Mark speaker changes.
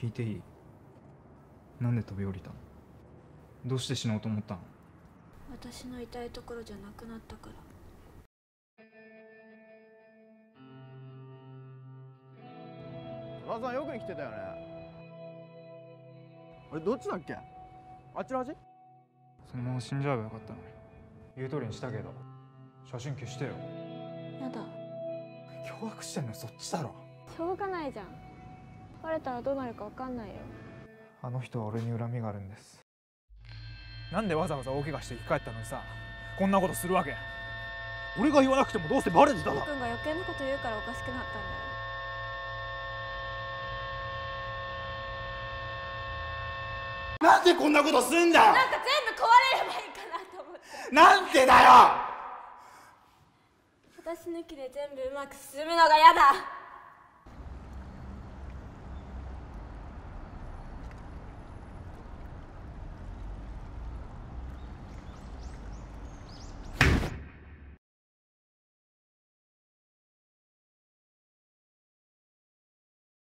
Speaker 1: 聞いていい？なんで飛び降りたの？どうして死のうと思ったの？
Speaker 2: 私の痛いところじゃなくなったから。
Speaker 3: 和さんよく生きてたよね。あれどっちだっけ？あっちの端
Speaker 1: そのまま死んじゃえばよかったのに。言う通りにしたけど写真消してよ。
Speaker 2: やだ。
Speaker 1: 脅迫してんのそっちだろ。
Speaker 2: しょうがないじゃんバレたらどうなるかわかんないよ。
Speaker 1: あの人は俺に恨みがあるんです。
Speaker 4: なんでわざわざ大怪我して生き返ったのにさこんなことするわけ。俺が言わなくてもどうせバレてただ。
Speaker 2: くんが余計なこと言うからおかしくなったんだよ。
Speaker 4: なんでこんなことすんだ。よ
Speaker 2: なんか全部壊れればいいかなと思って。
Speaker 4: なんでだよ。
Speaker 2: 私抜きで全部うまく進むのが嫌だ